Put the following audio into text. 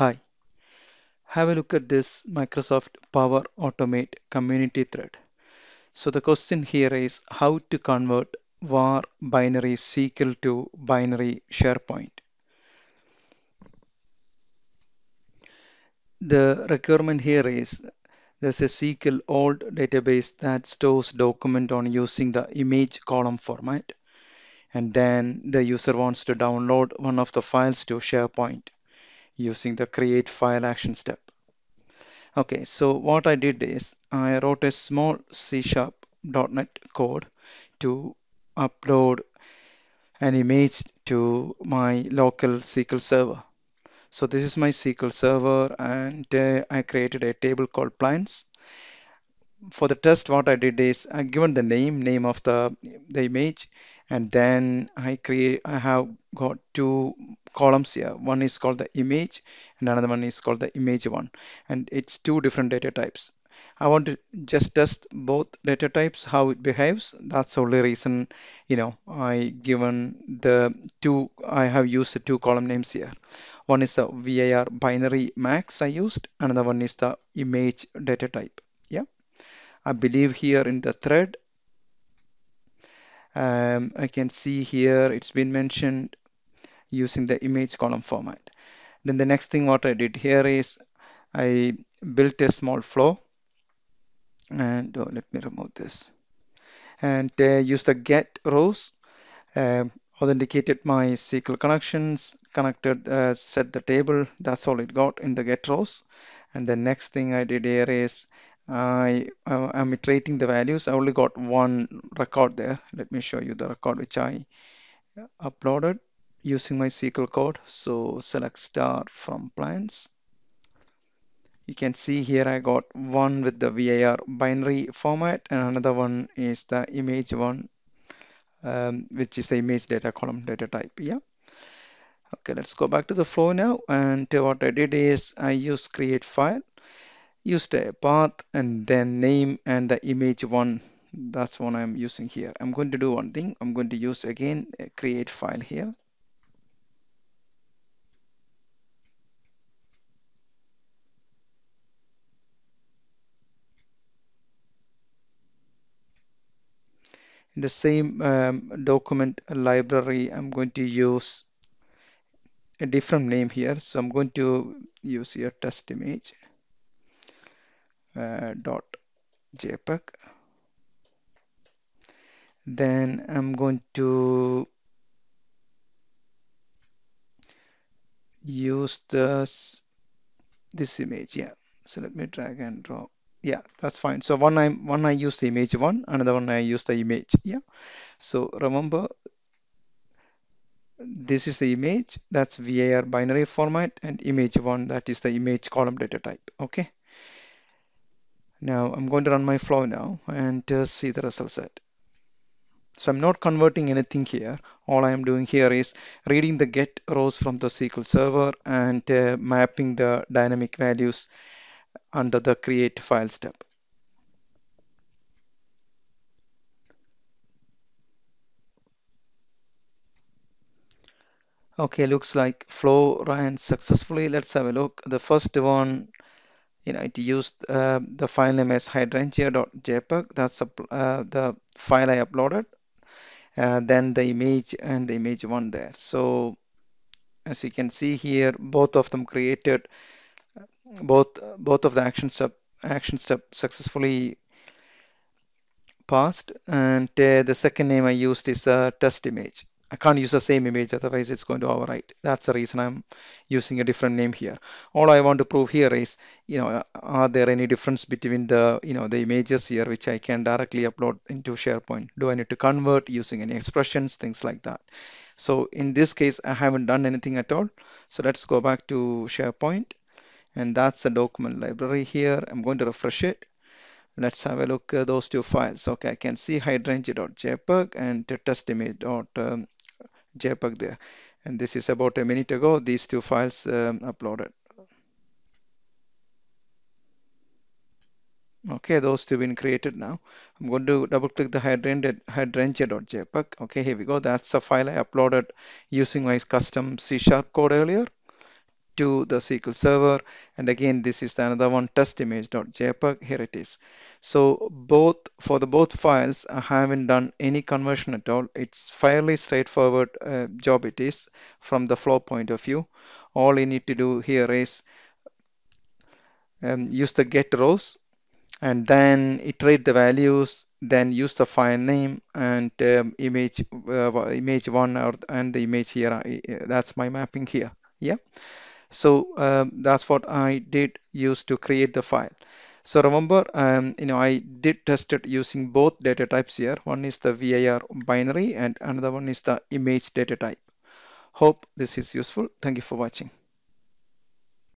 Hi, have a look at this Microsoft Power Automate community thread. So the question here is how to convert var binary SQL to binary SharePoint. The requirement here is there's a SQL old database that stores document on using the image column format and then the user wants to download one of the files to SharePoint using the create file action step. Okay, so what I did is I wrote a small C sharp .NET code to upload an image to my local SQL server. So this is my SQL server and uh, I created a table called plans. For the test, what I did is I given the name, name of the, the image, and then I create, I have got two columns here. One is called the image and another one is called the image one. And it's two different data types. I want to just test both data types, how it behaves. That's the only reason, you know, I given the two, I have used the two column names here. One is the VAR binary max I used, another one is the image data type. Yeah, I believe here in the thread, um, I can see here it's been mentioned using the image column format. Then the next thing what I did here is I built a small flow. And oh, let me remove this. And uh, use the get rows uh, authenticated my SQL connections connected uh, set the table. That's all it got in the get rows. And the next thing I did here is I am iterating the values. I only got one record there. Let me show you the record which I uploaded using my SQL code. So select star from plans. You can see here I got one with the VAR binary format and another one is the image one um, which is the image data column data type. Yeah. Okay let's go back to the flow now. And what I did is I use create file used a path and then name and the image one. That's what I'm using here. I'm going to do one thing. I'm going to use again create file here. In the same um, document library I'm going to use a different name here. So I'm going to use your test image. uh, Uh, dot jpeg. Then I'm going to use this this image. Yeah. So let me drag and drop. Yeah that's fine. So one I one I use the image one another one I use the image. Yeah. So remember this is the image. That's VAR binary format and image one that is the image column data type. Okay now I'm going to run my flow now and uh, see the result set so I'm not converting anything here all I am doing here is reading the get rows from the SQL server and uh, mapping the dynamic values under the create file step. Okay, looks like flow ran successfully. Let's have a look. The first one, you know, it used uh, the file name as hydrangea.jpg. That's a, uh, the file I uploaded. Uh, then the image and the image one there. So as you can see here, both of them created both both of the action step action step successfully passed and uh, the second name I used is a test image I can't use the same image otherwise it's going to overwrite that's the reason I'm using a different name here all I want to prove here is you know are there any difference between the you know the images here which I can directly upload into SharePoint do I need to convert using any expressions things like that so in this case I haven't done anything at all so let's go back to SharePoint and that's the document library here. I'm going to refresh it. Let's have a look at those two files. Okay, I can see hydrangea.jpg and testimage.jpg um, there. And this is about a minute ago, these two files um, uploaded. Okay, those two been created now. I'm going to double click the hydrangea.jpg. Okay, here we go. That's a file I uploaded using my custom C sharp code earlier to the SQL Server. And again, this is the another one test image.jpg. Here it is. So both for the both files, I haven't done any conversion at all. It's fairly straightforward uh, job it is from the flow point of view. All you need to do here is um, use the get rows and then iterate the values then use the file name and um, image uh, image one or and the image here uh, that's my mapping here yeah so um, that's what I did use to create the file. So remember um, you know I did test it using both data types here. One is the VAR binary and another one is the image data type. Hope this is useful. Thank you for watching